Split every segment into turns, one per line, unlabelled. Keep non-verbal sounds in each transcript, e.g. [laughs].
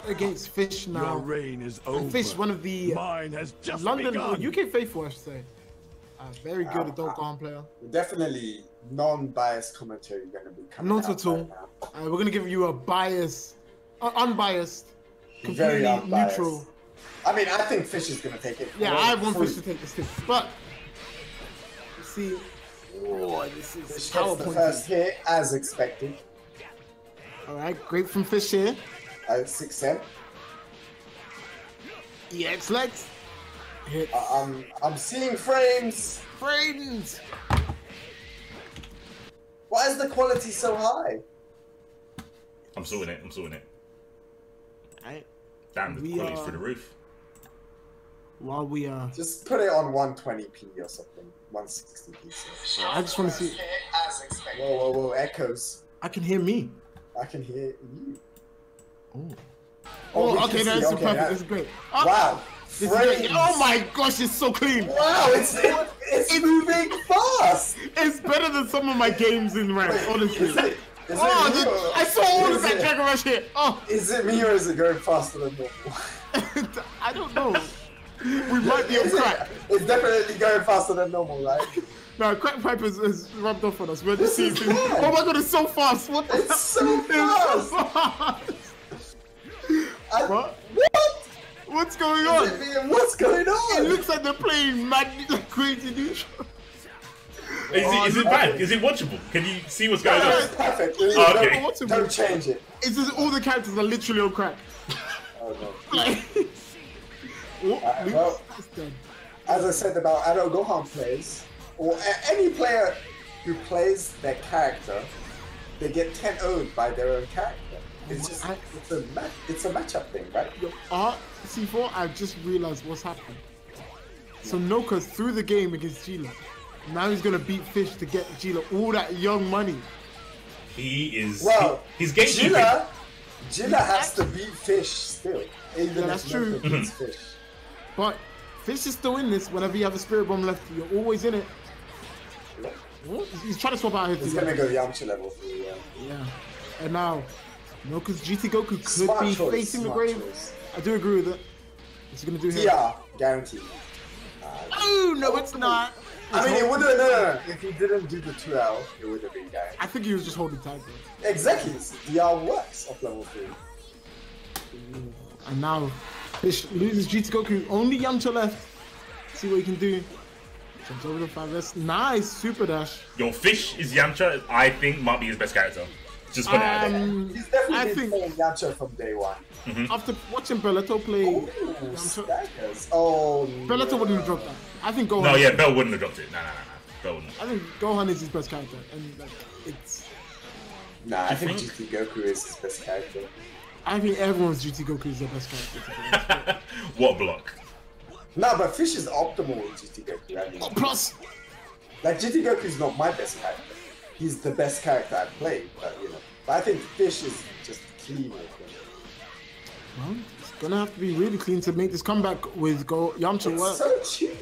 up against Fish
Your
now.
reign is over.
And Fish, one of the
Mine has just
London
begun.
UK faithful, I should say. Uh, very good adult Gohan player.
Definitely non-biased commentary going to be coming
Not
out
at all.
right.
Uh, we're gonna give you a bias, uh, unbiased,
Very
completely
unbiased.
neutral.
I mean, I think Fish is going to take it.
Yeah, I want
free.
Fish to take this thing, but see, oh, this is
Fish gets the first hit as expected.
All right, great from Fish here.
At 6 cent.
EX legs. Hit.
I'm, I'm seeing frames.
Frames.
Why is the quality so high?
I'm sorting it. I'm sorting it.
Right.
Damn, the
We
quality's
are-
through the roof.
While we are.
Just put it on 120p or something. 160p. So.
I just want to see.
Whoa, whoa, whoa. Echoes.
I can hear me.
I can hear you.
Oh.
Oh,
Oh, okay, that's
okay,
perfect.
that-
is great. Oh,
Wow.
Ah, this is great. Oh my gosh, it's so clean.
Wow, it's, it, it's moving fast.
It's better than some of my games in rank, honestly.
Is it, is
Oh,
or-
I saw all of that
it-
Dragon Rush here. Oh,
Is it me or is it going faster than normal? [laughs]
I don't know. We might be on crack.
It's definitely going faster than normal, right?
No, crack pipe is, is rubbed off on us. We're just seeing things. Oh my god, it's so fast. What the
It's so
It's so
fast.
fast. [laughs]
I-
What?
What?
What's going on?
What's going on?
It looks like they're playing mad [laughs] crazy neutral.
Is,
Oh,
it, is it bad? Is it watchable? Can you see what's going
No,
on?
it's perfect.
Oh, okay.
Don't,
What's
don't change it.
It's just all the characters are literally on crack.
Oh no. [laughs]
Like, [laughs] oh,
Uh, well- As I said about adult Gohan players, or a- any player who plays their character, they get 10 0'd by their own character. It's just
I-
it's a ma- it's a matchup thing, right?
Yo, uh, C4, I just realized what's happened. So Noka's through the game against Gila. Now he's gonna beat Fish to get Gila all that young money.
He is.
Well,
he, he's gatekeeping.
Gila, Gila has to beat Fish still, even
Yeah, that's true.
beats [laughs] Fish.
But Fish is still in this. Whenever you have a Spirit Bomb left, you're always in it. What? He's trying to swap out
his.
He's
gonna go Yamcha level three. Yeah.
Yeah. And now, Noka's GT Goku could
Smart
be
choice,
facing the
smart
grave.
choice.
I do agree with it. What's he gonna do here?
Yeah, guaranteed.
Uh, oh no, oh, it's not.
I mean, it would have no, no, no. If he didn't do the two L, it would have been guaranteed.
I think he was just holding tight. Bro.
Exactly. DR works off level three.
And now, Fish loses GT Goku. Only Yamcha left. See what he can do. Jumps over the 5S. Nice super dash.
Your fish is Yamcha. I think might be his best character. Just put it out there.
Um,
He's definitely
I
been
think
playing Yamcha from day one.
after watching Bellator play,
Ooh,
Yamcha.
Oh,
Bellator
no.
wouldn't have dropped that. I think Gohan.
No, yeah, Bell wouldn't have dropped it. No, no, no, no. Bell wouldn't.
I think Gohan is his best character, and like it's.
Nah, I think
You
GT Goku is his best character.
I think everyone's GT Goku is their best character. To [laughs]
what block?
No, but Fish is optimal with GT Goku. I mean,
Oh, plus,
like GT Goku is not my best character. He's the best character I've played, but you know. But I think Fish is just clean
well, it's gonna have to be really clean to make this comeback with Go Yamcha
It's
work.
so cheap.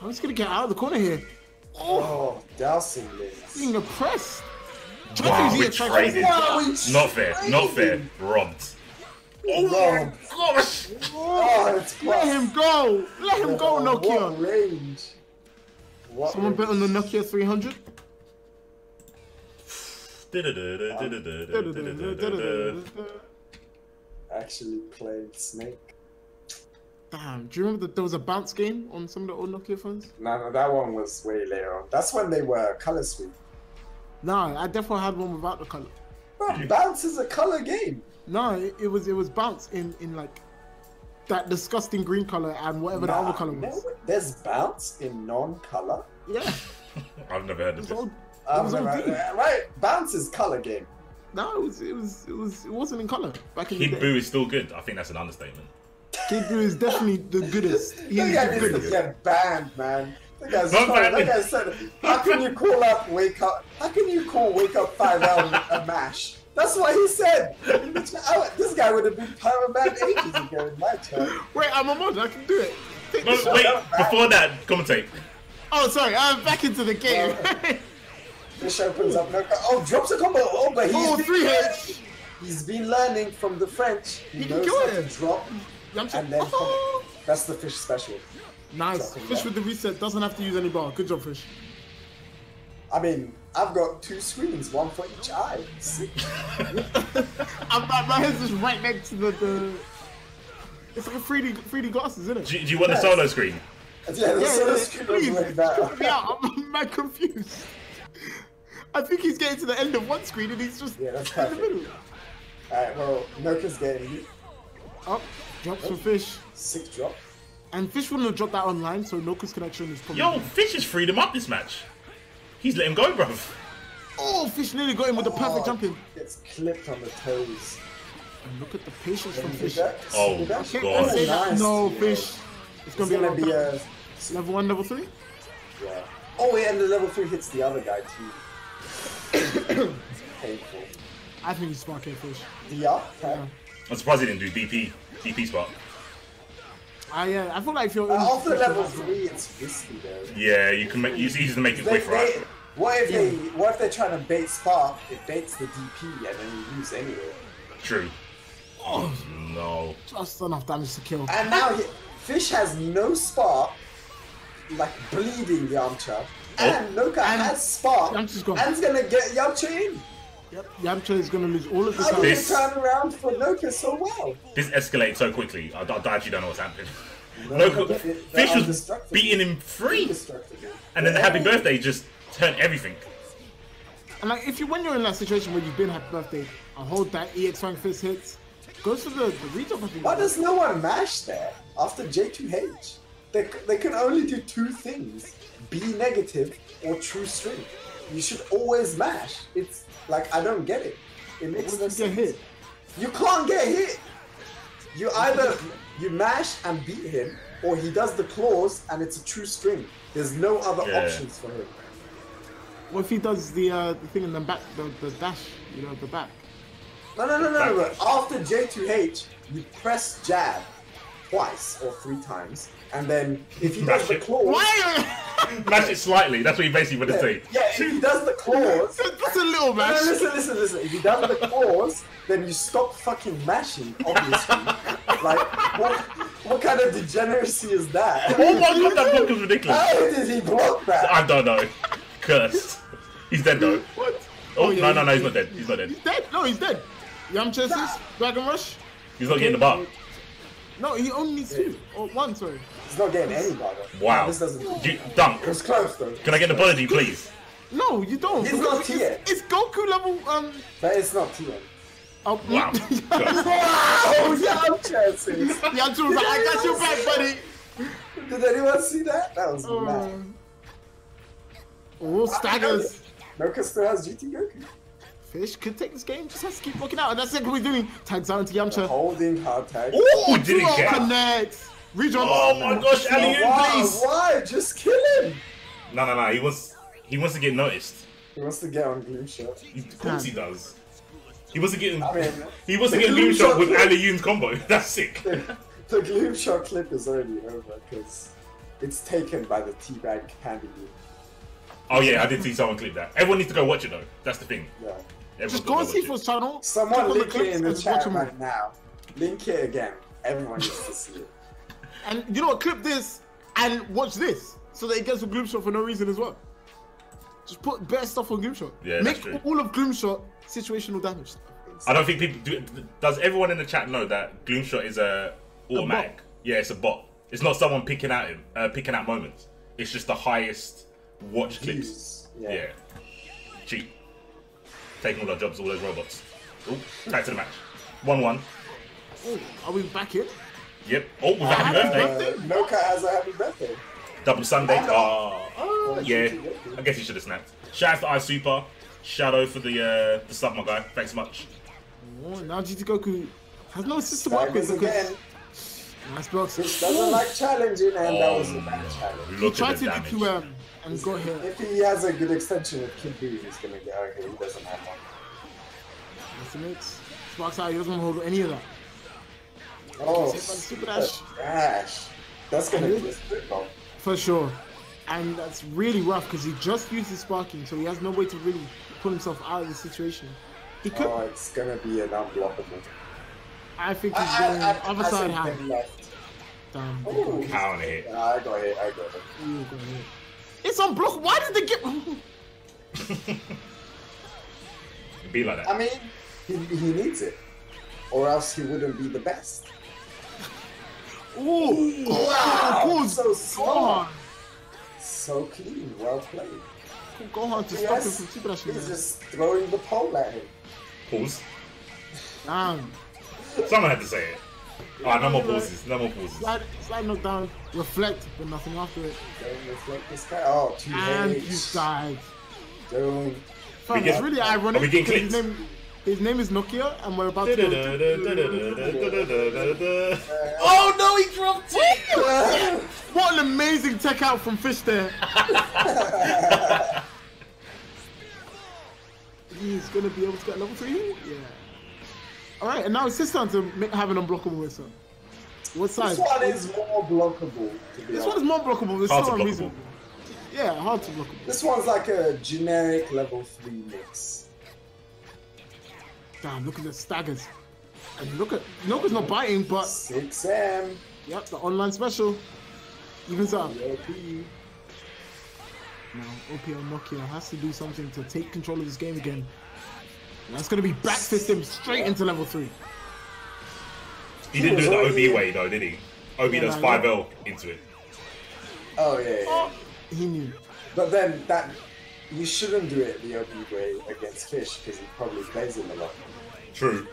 How's he gonna get out of the corner here? Oh,
Oh, dousing this.
being oppressed.
Wow, we traded.
Wow, we
Not fair. Not fair.
traded.
Robbed.
Oh, oh
Gosh.
oh,
Let
close.
him go! Let him go,
Oh, What
Nokia!
range? What
Someone bet on the? Nokia 300?
Actually played Snake.
Damn, do you remember that there was a bounce game on some of the old Nokia phones?
No, no, that one was way later on. That's when they were color sweep.
Nah, I definitely had one without the color.
Bro, Bounce is a color game.
No, it, it was it was bounce in in like that disgusting green color and whatever the other color
no,
was.
there's Bounce in non-color.
Yeah, [laughs]
I've never heard
it
of
was
this.
Old.
Um,
was all
right,
green.
right, Bounce's color game.
No, it was it was it was it wasn't in color back in the
Kid
day.
Buu is still good. I think that's an understatement.
Kid Buu is definitely the goodest. [laughs] He
That
is
guy
the goodest.
get banned, man. That guy's
Not
trying, that guy said, how can you call up wake up? How can you call wake up five L a mash? That's what he said. This guy would have been power man ages ago in my time.
Wait, I'm a mod. I can do it. Take
No,
this shot.
wait,
up, man.
before that, commentate.
Oh, sorry. I'm back into the game.
Fish opens up. No, oh, drops a combo. Oh, but he's
oh,
been
three hits.
He's been learning from the French. He,
He can
knows
kill
how to drop,
Yamcha.
and then
Oh!
that's the fish special.
Nice.
Dropping
Fish
that.
with the reset doesn't have to use any bar. Good job, Fish.
I mean, I've got two screens, one for each eye. Sick. [laughs]
I'm, my, my head's just right next to the. the... It's like a 3D 3D glasses, isn't it?
Do, do you want the solo screen?
Yeah, the
Yeah,
solo
yeah,
screen
please.
was like that.
Yeah, I'm [laughs] mad confused. I think he's getting to the end of one screen and he's just
Yeah, that's [laughs]
in the middle.
Alright, well, Noka's getting
Up, drops for Fish.
sick drop.
And Fish wouldn't have dropped that online, so Noka's connection is probably.
Yo, Fish has freed him up this match. He's let him go, bro.
Oh, Fish nearly got him with the perfect
Oh,
jumping.
Gets clipped on the toes.
And look at the patience from Fish.
that?
Oh,
Okay,
God.
let's say that.
nice.
No,
Yeah.
Fish. It's
It's
gonna be a
gonna be a uh,
Level one, level three.
yeah. Oh yeah, and the level three hits the other guy too. Painful.
I think he's smart, Fish.
Yeah. Okay.
I'm surprised he didn't do DP. DP spot.
I uh, I feel like if you're
Uh,
in
after
Fish,
level three, it's risky though.
Yeah, you can make. It's easy to make it quick, right?
what if they? What if they're trying to bait Spark? It baits the DP and then you lose anyway.
True.
Oh,
No.
just enough damage to kill.
And now he, Fish has no Spark, like bleeding the Yamcha, [laughs] and Noka
And
has Spark,
Yamcha's gone.
and he's gonna get Yamcha in.
Yep, Yamcha is gonna lose all of his
How did
health.
they
This-
turn around for Noka so well?
This escalated so quickly. I, I actually don't know what's happening.
No,
No,
they-
Fish was beating him free, and then the Happy Birthday just turned everything.
And like, if you when you're in that situation where you've been happy birthday, I hold that EX Fang Fist hits, goes for the the rejump. I think.
Why does no one mash there after J2H? They, they can only do two things be negative or true string. You should always mash. It's like, I don't get it. It makes no
you
sense.
get hit?
You can't get hit. You either you mash and beat him, or he does the claws and it's a true string. There's no other
Yeah.
options for him.
What if he does the uh, the thing in the back, the, the dash, you know, the back?
No, no, no, no, no. After J2H, you press jab twice or three times, and then if he does
Mash
the
it.
claws,
Why? [laughs]
Mash it slightly. That's what you basically want to
yeah,
say.
yeah, if he does the claws, [laughs]
That's a little
no, no,
match.
listen, listen, listen. If he does the claws, then you stop fucking mashing. Obviously, like what? What kind of degeneracy is that?
Oh my god, that block was ridiculous.
How did he block that?
I don't know. Cursed. He's dead though.
What?
Oh, oh
yeah,
no, no, no,
he-
he's not dead. He's not dead.
He's dead. No, he's dead. Yamcha assist, Dragon Rush.
He's not getting the bar.
No, he only needs two or one. Sorry.
He's not getting any bother.
Wow.
This doesn't.
You, dunk.
It was close though.
Can I get an apology, please?
No, you don't.
He's not
It's-
tier.
It's Goku level. Um.
But it's not TM.
Oh,
Wow. God. [laughs]
Wow, Yamcha assist.
Yamcha was like, I got your back, buddy.
Did anyone see that? That was
Oh,
mad.
oh staggers.
Noka still has GT Goku.
Fish could take this game, just has to keep working out. And that's exactly what we're doing. Tags out into Yamcha.
Holding hard tag.
Ooh, did
Two
it get?
connect. Rejump.
Oh my gosh,
Oh,
alley
wow,
please.
why? Just kill him.
No, no, no. He wants. He wants to get noticed.
He wants to get on Gloom Shot.
Of course he does. He wants to get.
I mean,
He wants to
the
get a
Gloom
gloom shot
Shot
with
clip-
Ali Yoon's combo. [laughs] That's sick. [laughs]
the Gloom Shot clip is already over because it's taken by the Teabag Candy Gloom.
Oh yeah, I did see someone clip that. Everyone needs to go watch it though. That's the thing.
Yeah.
Everyone's
Just
gotta
go on
watch it.
Sifo's channel.
Someone
click
link it in the chat
them.
right now. Link it again. Everyone needs to see it.
And you know what? Clip this and watch this so that it gets a Gloom Shot for no reason as well. Just put better stuff on Gloom Shot.
Yeah, that's
Make
true.
all of Gloom Shot situational damage.
I don't think people do. Does everyone in the chat know that Gloomshot is a automatic? yeah, it's a bot. It's not someone picking out him, uh, picking out moments. It's just the highest watch clips. Yeah.
Yeah.
Cheap. Taking all our jobs, all those robots. Ooh, back to the match. One-one.
Oh, are we back in?
Yep. Oh, with a happy
happy
birthday.
birthday.
Noka has a happy birthday.
Double Sunday. Ah. Oh,
Oh,
yeah. I guess he should have snapped. Shout out to I Super. Shadow for the uh, the sub, my guy. Thanks much.
Oh, now GT Goku has no system to work
Staggers
with because
again.
nice blocks.
Which doesn't like challenging, and that was a
Oh,
bad challenge.
He
Look
tried
at
to
the
do
damage.
QM and got here.
If he has a good extension of Kid Buu, he's gonna get okay. He doesn't have one.
That's the mix. Sparks out. He doesn't hold any of that.
Oh,
Saved by super dash.
dash. That's gonna be a split.
For sure. And that's really rough because he just used his sparking, so he has no way to really pull himself out of the situation. He could.
Oh, it's gonna be an unblockable.
I think he's ah, going
I, I,
other
I
side
said
hand.
ten left.
Damn.
Ooh.
Counter hit.
Nah, I got hit. I got it.
Ooh, go ahead. It's unblockable. Why did they get? [laughs]
Be like that.
I mean, he, he needs it, or else he wouldn't be the best. [laughs]
Ooh.
Wow,
Gohan.
so smart.
Gohan.
So clean, well played.
Gohan to stop him from super dashing.
he's just throwing the pole at him.
Pause.
Damn.
Someone had to say it. Alright, no more
you're
pauses. No more pauses.
Slide, slide knockdown. Reflect, but nothing after it.
Don't reflect this guy. Oh, two
And
H.
you died.
Don't.
Fam, it's really ironic.
we getting
'cause his name, his name is Nokia, and we're about to go.
Oh no, he dropped it!
What an amazing tech out from Fish there. He's gonna be able to get level three. Yeah. All right, and now it's his turn to ma- have an unblockable whistle. What size?
This one is more blockable.
This
honest.
one is more blockable. It's
Hard
still
to blockable.
unreasonable. Yeah, hard to blockable.
This one's like a generic level three mix.
Damn, look at the staggers. And look at Noka's not biting, but
Six M.
yep, the online special Even so.
EOP.
Now, OPL Nokia has to do something to take control of this game again. And that's gonna be back fist him straight into level three.
He didn't do the OB way though, did he? OB
Yeah,
does
no,
5L into it.
Oh yeah, yeah.
Oh, he knew.
But then that you shouldn't do it the OB way against Fish because he probably plays him a lot.
True.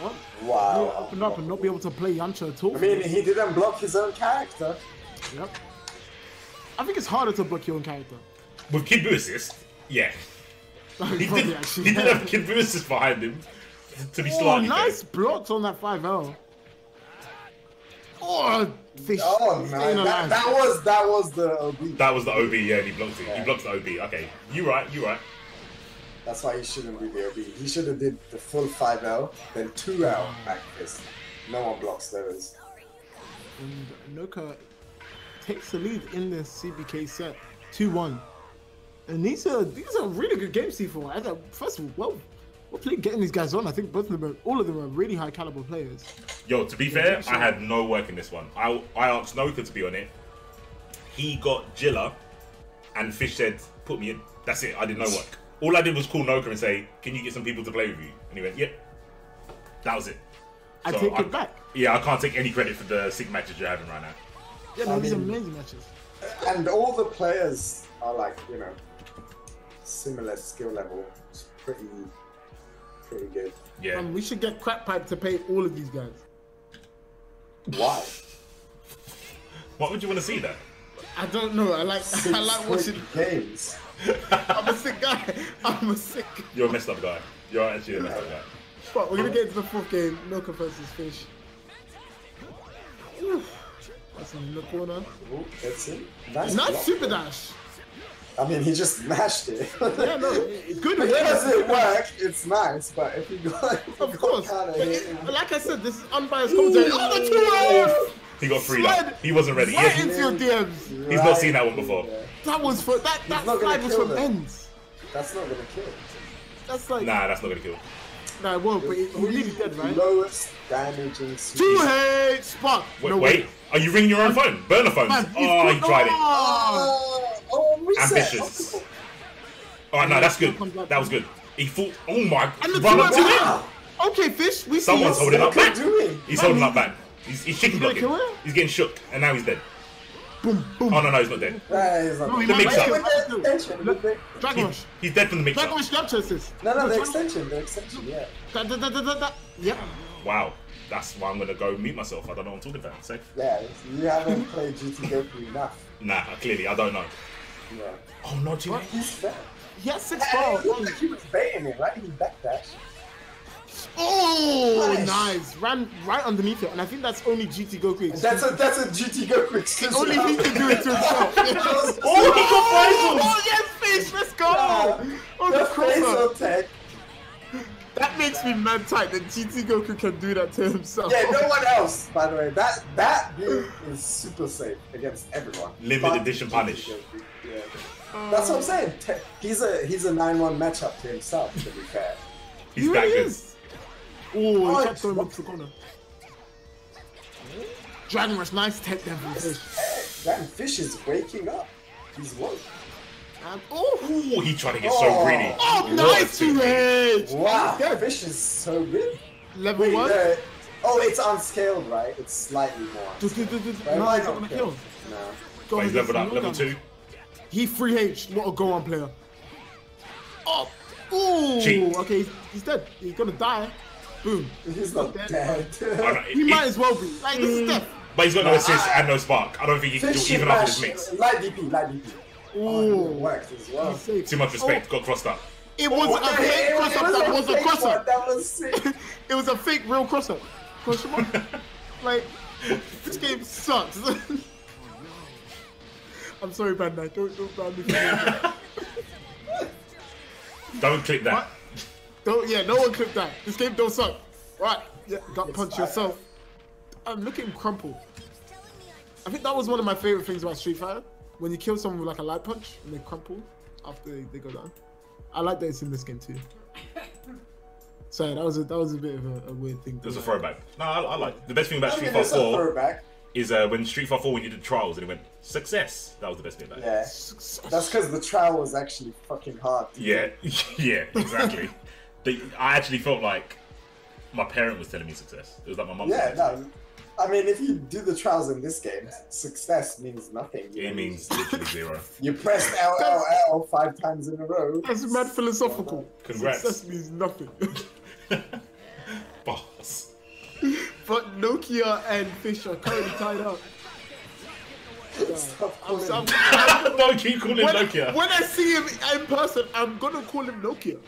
What?
Wow.
He'll open up and not be able to play Yamcha at all.
I mean, he didn't block his own character.
Yep. I think it's harder to block your own character.
With Kid Buu assist, yeah. He did,
actually.
he did have Kid Buu behind him to be
Oh,
slightly
nice
fair.
blocks on that 5L. Oh, fish.
Oh man, that, that was that was the OB.
That was the OB, yeah, and he blocked it. He blocked the OB. Okay, you right, you right.
That's why he shouldn't be the OB. He should have did the full 5L, then 2L back fist. No one blocks those.
And Noka takes the lead in this CBK set 2 1. And these are these are really good games, C4. I thought, first of all, well, well played getting these guys on. I think both of them, are, all of them are really high caliber players.
Yo, to be fair, I had no work in this one. I, I asked Noka to be on it. He got Jilla, and Fish said, put me in. That's it, I did no work. All I did was call Noka and say, can you get some people to play with you? And he went, yep. That was it.
I
So
take it back.
Yeah, I can't take any credit for the sick matches you're having right now.
Yeah, no,
I
these are
mean-
amazing matches.
And all the players are like, you know, similar skill level. It's pretty, pretty good.
Yeah.
Um, we should get Crack Pipe to pay all of these guys.
Why?
what would you want to see that?
I don't know. I like
Six
I like watching.
quick games. [laughs]
I'm a sick guy. I'm a sick.
You're a messed up guy. You're actually a messed up guy.
But we're gonna get into the fourth game. Noka versus Fish. Oof. That's in the corner.
Ooh, that's it. Nice.
Nice
block.
super dash.
I mean, he just mashed it. [laughs]
Yeah, no, it- good. [laughs]
Because it work, it's nice, but if you got, [laughs] if you
Of course.
kind
But it-
hit
but like I said, this is unbiased commentary. Oh, the two
He got freed
Slide
up. He wasn't ready. He
Right into your DMs.
He's not seen that one before.
That was for that. That slide was
kill
from
them.
ends.
That's not gonna kill.
That's like
Nah, that's not gonna kill.
nah, it won't. But it, he really dead, right?
Lowest damaging
Two hate spark.
Wait,
no
wait.
way.
Are you ringing your own phone? Burner phones.
Man,
oh, he tried it.
Oh.
Oh, oh, reset.
Ambitious. All right, no, that's good. That was good. He thought, oh my,
And the
run up to him.
Okay, fish. We
Someone's
see.
holding up back. He's
Man,
holding
he-
up back. He's, he's chicken
gonna
blocking.
kill?
He's getting shook, and now he's dead.
Boom, boom.
Oh no, no, he's not dead.
Nah, he's not.
No, he
The
might
mix up.
it.
With the extension, with the-
Dragon
He- he's dead from the mix
Dragon
up.
Rush capture.
No, no, the extension, the extension, yeah.
Da, da, da, da, da, da. Yep.
Wow, that's why I'm gonna go mute myself. I don't know what I'm talking about. Safe.
Yeah, you haven't played GT Goku enough.
Nah, clearly I don't know.
Yeah.
Oh no, Jimmy.
He's fair.
He has six
And
balls.
it looked he was baiting it, right? He backdash.
Oh,
Nice.
nice. Ran right underneath it, and I think that's only GT Goku.
That's a that's a GT Goku exclusive.
only he can do it to himself. [laughs]
oh,
he got prizes! Oh yes, fish, let's go!
Yeah.
Oh, the
The face
crosser.
of tech.
That makes me mad tight that GT Goku can do that to himself.
Yeah, no one else, [laughs] by the way. That that build is super safe against everyone.
Limited
But
edition
GT
punish.
Goku, Yeah. That's what I'm saying. He's a he's a nine one matchup to himself. To be fair,
He's
he
that
really
good.
is. Oh, he
Oh,
tried to him up to the corner. Dragon Rush, nice tech there from Fish.
That fish is waking up. He's woke.
And, oh,
Ooh, he tried to get so
Oh.
greedy.
oh, nice
two
two edge.
Wow,
Yeah,
fish is so good.
level
Wait,
one.
uh, oh, it's unscaled, right? It's slightly more.
Du- du- du- du-
But
No,
might
he's not
not
gonna
kill.
kill.
No.
Go
he's
against
leveled up,
no
level two.
He free H, not a go on player. Oh, ooh,
Cheat.
okay, he's, he's dead. He's gonna die. Boom.
He's not
dead.
dead.
I don't-
He
it-
might as well be. Like this is death.
But he's got no
No,
assist and no spark. I don't think he can do even
and
after this mix.
Light DP, light DP. Oh, it
Ooh,
worked as well.
safe.
Too much respect. Got crossed up.
It was
What
a fake
hell?
cross up. That was a
fake
cross up.
That was sick. [laughs]
It was a fake real cross up. Question [laughs] mark. like this game sucks. [laughs] I'm sorry, Bandai. Don't don't ban me.
Don't click that.
don't yeah. No one clip that. This game don't suck. Right. Yeah. Gut punch
fire.
yourself. Um, look at him crumple. I think that was one of my favorite things about Street Fighter. When you kill someone with like a light punch and they crumple after they, they go down. I like that it's in this game too. [laughs] Sorry, that was a that was a bit of a, a weird thing.
It was a throwback. No, I, I like the best thing about Street Fighter
it's a
4
throwback.
is uh, when Street Fighter 4 when you did trials and it went success. That was the best thing about it.
Yeah. That's because the trial was actually fucking hard.
Yeah, [laughs] yeah, exactly. [laughs] they, I actually felt like my parent was telling me success. It was like my mum.
Yeah,
was telling me.
no. I mean, if you do the trials in this game, success means nothing. You
It
know,
means literally zero. [laughs]
you pressed LLL five times in a row.
That's mad philosophical.
Congrats.
Success means nothing. [laughs]
Boss.
but Nokia and Fish are currently tied up.
Stop
I'm,
calling
I'm- [laughs]
Don't keep calling
when,
Nokia.
when I see him in person, I'm gonna call him Nokia.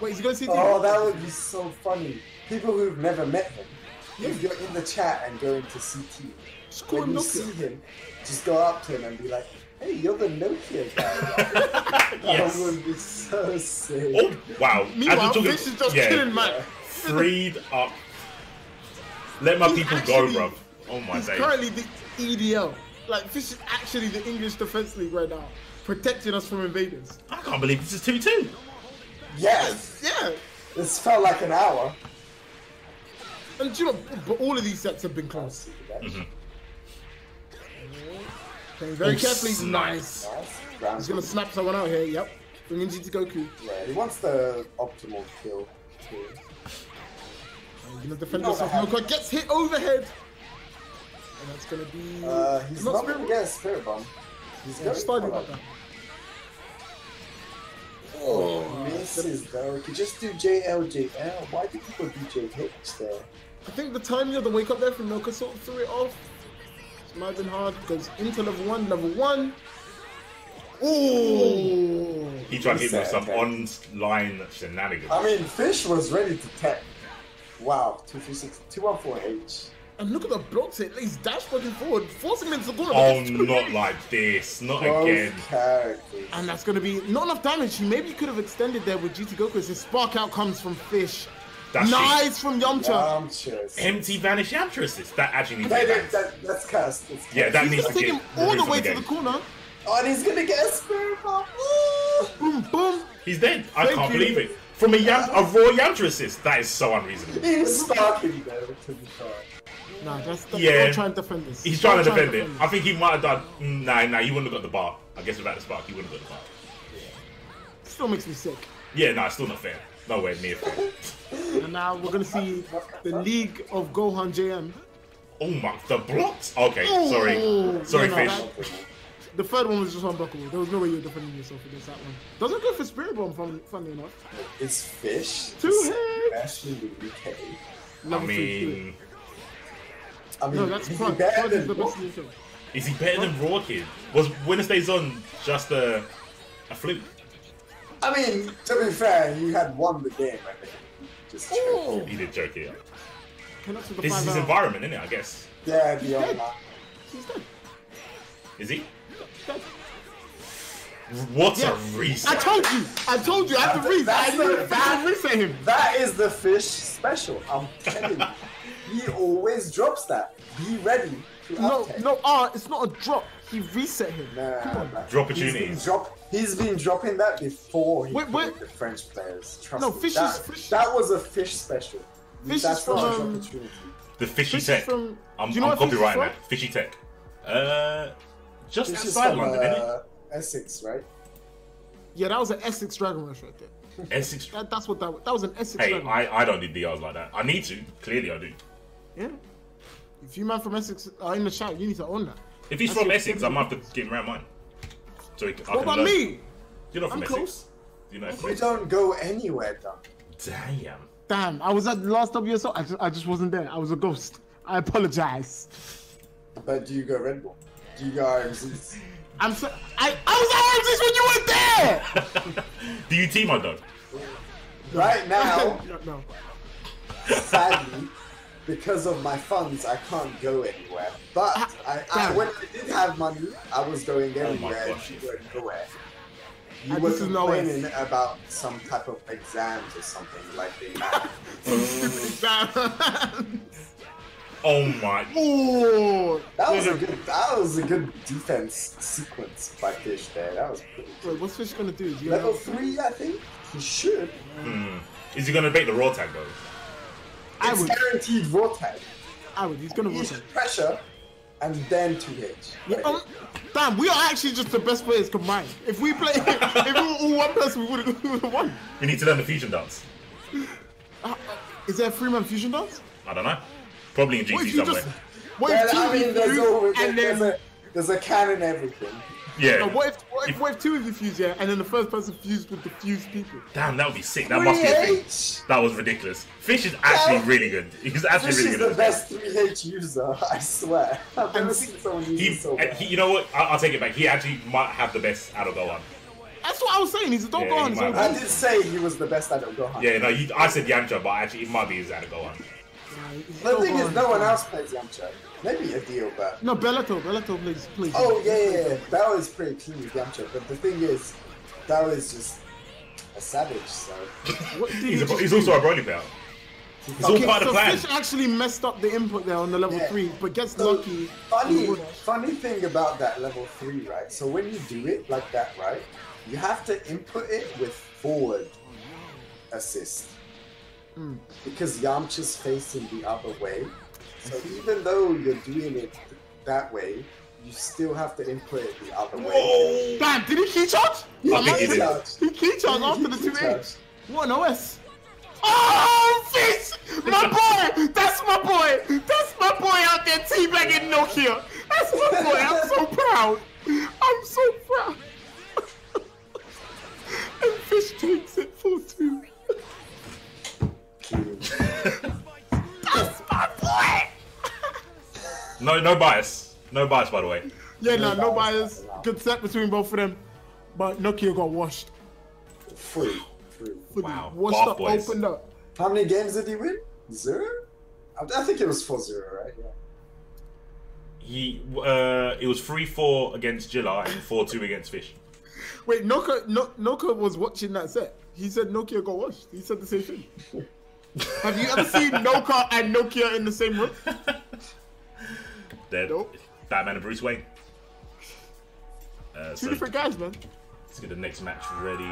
Wait, is he gonna see the
Oh, that would be so funny. People who've never met him, if you're in the chat and going to CT,
Just call
when
him
you see him, just go up to him and be like, "Hey, you're the Nokia guy." [laughs]
Yes.
That would be so sick.
Oh wow! As
Meanwhile,
we're talking-
Fish is just
yeah,
killing man.
Freed up. Let my
He's
people go,
actually-
bruv. Oh my
He's
days.
currently the EDL. Like this is actually the English Defense League right now, protecting us from invaders.
I can't believe this is two two.
Yes,
Yeah.
this felt like an hour.
And you know, but all of these sets have been close.
Mm-hmm.
Playing very
Oh,
carefully.
snap.
Nice.
Nice.
He's gonna snap someone out here. Yep. Bringing GT Goku.
Yeah, he wants the optimal kill. Too.
He's gonna defend
No,
himself.
I
No cut. Gets hit overhead. And that's gonna be.
Uh, he's
not
not
Spirit
gonna get a spirit bomb. He's
Yeah,
going
starting
for
like
it.
that.
Oh, misses though. He just do JLJL. Why do people do JH there?
I think the timing of the wake up there from Noka sort of threw it off. It might have been hard. because into level one. Level one. Ooh.
He tried to hit me with some
okay.
online shenanigans.
I mean, Fish was ready to tech. Wow, 236, 214H.
And look at the blocks it. He's dash fucking forward, forcing him into the corner.
Oh, not
late.
like this. Not
Both
again.
characters.
And that's gonna be not enough damage. He maybe could have extended there with GT Goku as his spark out comes from Fish.
That's
nice from Yamcha.
Empty vanish Yamcha assist. That actually needs to
That,
be
that,
banned.
that, that's cursed. It's cursed.
Yeah, that
He's
needs
gonna
to
take
get
him all the way
the
to the corner.
Oh, and he's gonna get a spirit bomb.
Boom, boom.
He's dead. I
Thank
can't
you.
believe it. From a, Yam- a raw Yamcha assist. That is so unreasonable.
He was sparking though, to be fair.
Nah, that's, that's
Yeah.
don't try and defend this.
He's trying to
Don't try
defend
and
it. I think he might have done. Nah, nah, he wouldn't have got the bar. I guess without the spark, he wouldn't have got the bar.
Still makes me sick.
Yeah, nah, still not fair. No way, near fair.
And now we're gonna see the League of Gohan JM.
Oh my, the blocks. Okay,
Ooh.
sorry, oh, sorry,
No, no,
fish.
that- The third one was just unblockable. There was no way you were defending yourself against that one. Doesn't go for Spirit Bomb, fun, funnily enough.
It's Fish.
Two hits.
Especially the UK.
I
Level three.
Mean,
I mean,
No, that's
is he
Prime.
better
is
than
the best
Rock?
in the
is he better than Raw Kid? Was Wednesday Zone just a a fluke?
I mean, to be fair, he had won the game, I think. Just
Oh.
He did joke it.
Connects
This is his environment, isn't it? I guess.
Yeah, beyond that.
He's dead.
Is he?
Dead.
What
Yeah.
a reset!
I told you. I told you. I have to reset. I
That's
had
the-
to- to reset him.
That is the Fish special. I'm telling you. [laughs] He always drops that. Be ready to
No,
uptake.
no, ah, it's not a drop. He reset him.
Nah,
Come on.
nah.
Drop
He's been drop. He's been dropping that before he
Wait, wait.
the French players. Trust
No,
me.
Fish
that,
is- Fish-
that was a fish special.
Fish
That's
is from,
not
um,
opportunity.
The fishy
Fish is
tech.
from-
I'm,
do you know
I'm
what Fish
copyrighting that. Fishy tech. Uh, just
Fish
outside
from
London, isn't
uh, Essex, right?
Yeah, that was an Essex Dragon Rush right there.
Essex.
That, that's what that was. That was an Essex
Hey, I, I don't do DRs like that. I need to. Clearly, I do.
Yeah. If you man from Essex are in the chat, you need to own that.
If he's
That's
from
your
Essex, I might have to get him around mine. So he, I
What
can
about
learn.
me?
You're not from
I'm
Essex.
close.
You're not from
We
Essex.
don't go anywhere, Dom.
Damn.
Damn, I was at the last WSO. I just, I just wasn't there. I was a ghost. I apologize.
But do you go Red Bull? Do you go RMZs? [laughs]
I'm so. I, I was at when you were there. [laughs]
do you team up though?
Right now,
no, [laughs] no.
sadly, because of my funds, I can't go anywhere. But ah, I,
I,
when I did have money, I was going
Oh
everywhere.
gosh.
and you were nowhere. You ah,
And
were
this is
complaining about some type of exams or something like they matter. [laughs]
Oh. oh my. [laughs]
Ooh.
That was a good. That was a good defense sequence by Fish there. That was pretty good.
Wait, what's Fish gonna do? Is he
Level
gonna,
three, I think he should. Hmm.
Is he gonna break the raw tag though?
I
It's
would.
guaranteed raw tag.
I would. He's gonna
He
rotate.
pressure, and then two H.
Yeah, um, damn, we are actually just the best players combined. If we play, [laughs] if we were all one person, we would have won.
We need to learn the fusion dance.
Uh, Is there a three man fusion dance?
I don't know. Probably in
What
GT somewhere.
just? What
Well,
if two
I mean, there's,
fuse
always,
and
there's,
then?
a, there's a can and everything.
Yeah.
No, what if, what if what if two of you fuse yeah, and then the first person fused with the fused people?
Damn, that would be sick. That must be a thing. That was ridiculous. Fish is actually
Yeah.
really good. He's actually
Fish
really
is the best 3H user, [laughs] I swear. I've never seen someone use
He,
it so
and
well.
he, you know what? I'll, I'll take it back. He actually might have the best out of the one.
That's what I was saying. He's a dog
Yeah,
yeah,
he
so
might
I did say he was the best out of Gohan.
Yeah, no, you, I said Yamcha, but actually it might be his out of the one.
The thing is, no one else plays Yamcha. Maybe a deal, but.
No, Bellator. Bellator plays. plays
Oh, yeah, yeah, yeah. That was pretty clean with Yamcha, but the thing is, that was just a savage, so. [laughs]
What
He's, a, he's also a Broly player. It's all
Okay,
part of
so
the plan.
Fish actually messed up the input there on the level
Yeah.
three, but gets
So,
lucky.
funny,
on
funny thing about that level three, right? So when you do it like that, right, you have to input it with forward assist
Mm.
Because Yamcha's facing the other way. So even though you're doing it that way, you still have to input it the other
Whoa. way.
Damn, did he key charge?
He,
I
key,
he key charge after the
2
8. What an OS. Oh, fish! My boy! That's my boy! That's my boy out there teabagging Nokia! That's my boy! I'm so proud! I'm so proud! [laughs] and fish takes it for
2
that's my
no, no bias. No bias, by the way.
Yeah, no, no,
bias. No bias.
Good set between both of them. But Nokia got washed.
Free. Free.
Wow.
What's
Bath boys.
opened up.
How many games did he win? Zero? I, think it was 4 0, right? Yeah.
He, uh, it was 3 4 against Jilla and 4 2 against Fish.
Wait, Noka, no, Noka was watching that set. He said Nokia got washed. He said the same thing. [laughs] Have you ever seen Nokia and Nokia in the same room? [laughs]
They're
nope.
Batman and Bruce Wayne. Uh,
Two
so
different guys, man.
Let's get the next match ready.